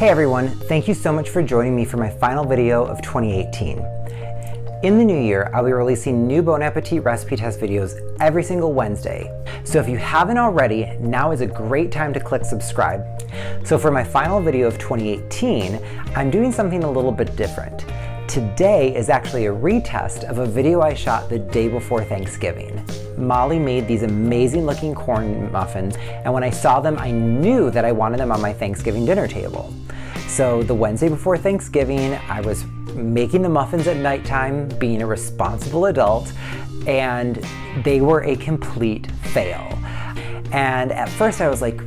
Hey everyone, thank you so much for joining me for my final video of 2018. In the new year, I'll be releasing new Bon Appetit recipe test videos every single Wednesday. So if you haven't already, now is a great time to click subscribe. So for my final video of 2018, I'm doing something a little bit different. Today is actually a retest of a video I shot the day before Thanksgiving. Molly made these amazing looking corn muffins, and when I saw them, I knew that I wanted them on my Thanksgiving dinner table. So the Wednesday before Thanksgiving, I was making the muffins at nighttime, being a responsible adult, and they were a complete fail. And at first I was like,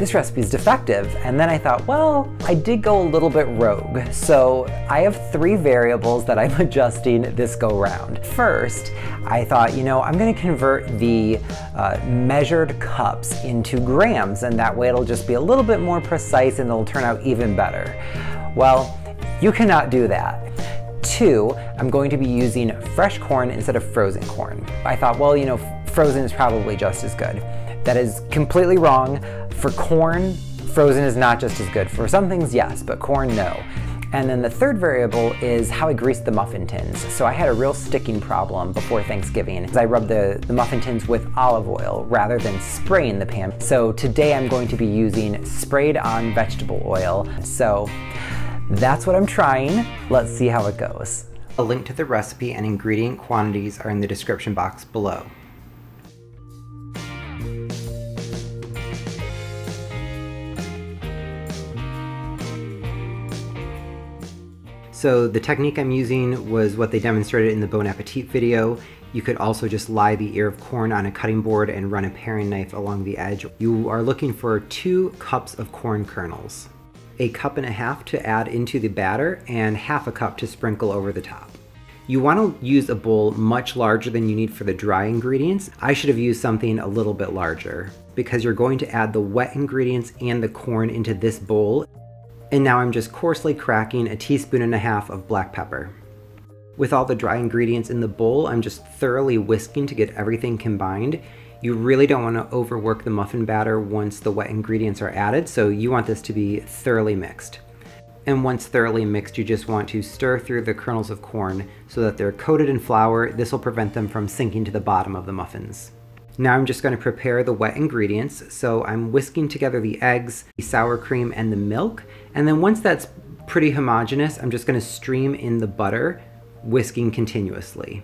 this recipe is defective. And then I thought, well, I did go a little bit rogue. So I have three variables that I'm adjusting this go round. First, I thought, you know, I'm gonna convert the uh, measured cups into grams and that way it'll just be a little bit more precise and it'll turn out even better. Well, you cannot do that. Two, I'm going to be using fresh corn instead of frozen corn. I thought, well, you know, frozen is probably just as good. That is completely wrong. For corn, frozen is not just as good. For some things, yes, but corn, no. And then the third variable is how I grease the muffin tins. So I had a real sticking problem before Thanksgiving. because I rubbed the, the muffin tins with olive oil rather than spraying the pan. So today I'm going to be using sprayed on vegetable oil. So that's what I'm trying. Let's see how it goes. A link to the recipe and ingredient quantities are in the description box below. So the technique I'm using was what they demonstrated in the Bon Appetit video. You could also just lie the ear of corn on a cutting board and run a paring knife along the edge. You are looking for two cups of corn kernels, a cup and a half to add into the batter, and half a cup to sprinkle over the top. You want to use a bowl much larger than you need for the dry ingredients. I should have used something a little bit larger because you're going to add the wet ingredients and the corn into this bowl and now I'm just coarsely cracking a teaspoon and a half of black pepper. With all the dry ingredients in the bowl, I'm just thoroughly whisking to get everything combined. You really don't want to overwork the muffin batter once the wet ingredients are added, so you want this to be thoroughly mixed. And once thoroughly mixed, you just want to stir through the kernels of corn so that they're coated in flour. This will prevent them from sinking to the bottom of the muffins. Now I'm just going to prepare the wet ingredients. So I'm whisking together the eggs, the sour cream, and the milk. And then once that's pretty homogeneous, I'm just going to stream in the butter, whisking continuously.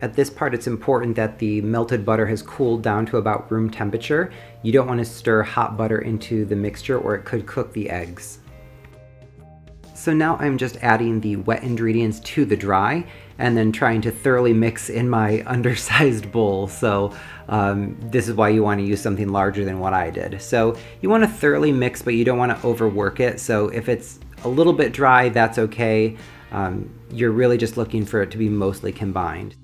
At this part, it's important that the melted butter has cooled down to about room temperature. You don't want to stir hot butter into the mixture or it could cook the eggs. So now I'm just adding the wet ingredients to the dry and then trying to thoroughly mix in my undersized bowl. So um, this is why you want to use something larger than what I did. So you want to thoroughly mix, but you don't want to overwork it. So if it's a little bit dry, that's okay. Um, you're really just looking for it to be mostly combined.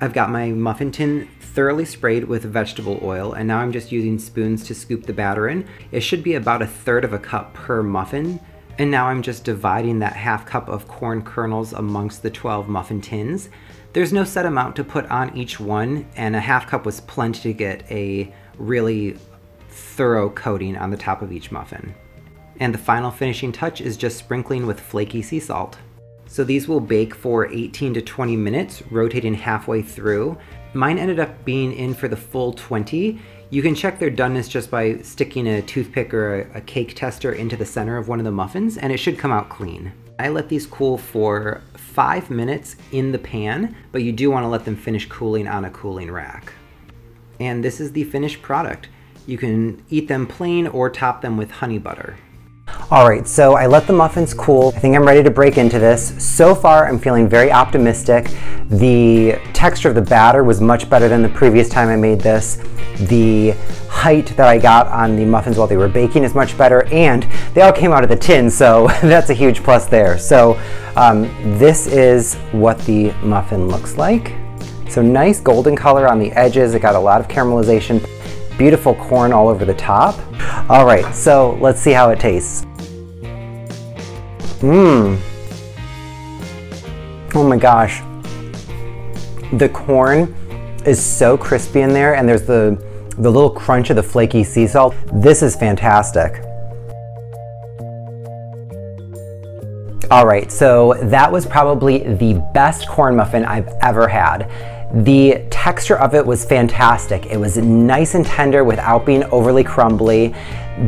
I've got my muffin tin thoroughly sprayed with vegetable oil and now I'm just using spoons to scoop the batter in. It should be about a third of a cup per muffin and now I'm just dividing that half cup of corn kernels amongst the 12 muffin tins. There's no set amount to put on each one, and a half cup was plenty to get a really thorough coating on the top of each muffin. And the final finishing touch is just sprinkling with flaky sea salt. So these will bake for 18 to 20 minutes, rotating halfway through. Mine ended up being in for the full 20, you can check their doneness just by sticking a toothpick or a, a, cake tester into the center of one of the muffins and it should come out clean. I let these cool for five minutes in the pan, but you do want to let them finish cooling on a cooling rack. And this is the finished product. You can eat them plain or top them with honey butter. All right, so I let the muffins cool. I think I'm ready to break into this. So far, I'm feeling very optimistic. The texture of the batter was much better than the previous time I made this. The height that I got on the muffins while they were baking is much better, and they all came out of the tin, so that's a huge plus there. So um, this is what the muffin looks like. So nice golden color on the edges. It got a lot of caramelization. Beautiful corn all over the top. All right, so let's see how it tastes. Mmm. Oh my gosh. The corn is so crispy in there and there's the, the little crunch of the flaky sea salt. This is fantastic. All right, so that was probably the best corn muffin I've ever had. The texture of it was fantastic. It was nice and tender without being overly crumbly.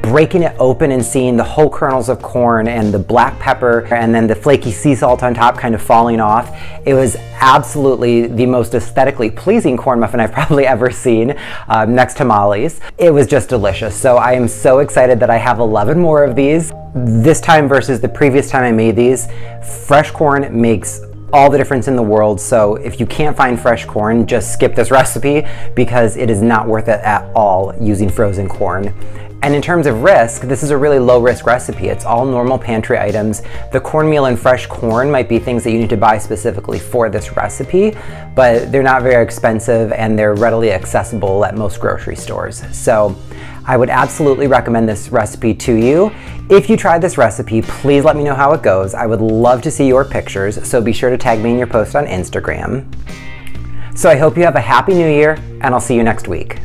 Breaking it open and seeing the whole kernels of corn and the black pepper and then the flaky sea salt on top kind of falling off. It was absolutely the most aesthetically pleasing corn muffin I've probably ever seen um, next to Molly's. It was just delicious. So I am so excited that I have 11 more of these. This time versus the previous time I made these, fresh corn makes all the difference in the world. So if you can't find fresh corn, just skip this recipe because it is not worth it at all using frozen corn. And in terms of risk, this is a really low risk recipe. It's all normal pantry items. The cornmeal and fresh corn might be things that you need to buy specifically for this recipe, but they're not very expensive and they're readily accessible at most grocery stores. So I would absolutely recommend this recipe to you. If you tried this recipe, please let me know how it goes. I would love to see your pictures, so be sure to tag me in your post on Instagram. So I hope you have a happy new year, and I'll see you next week.